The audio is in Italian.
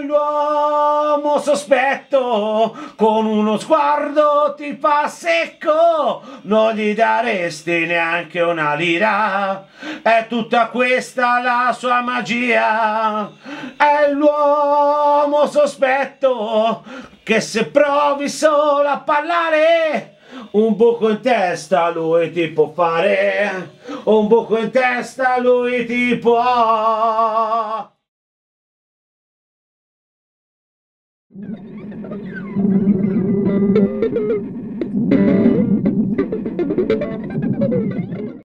L'uomo sospetto, con uno sguardo ti fa secco, non gli daresti neanche una lira, è tutta questa la sua magia. È l'uomo sospetto, che se provi solo a parlare, un buco in testa lui ti può fare, un buco in testa lui ti può.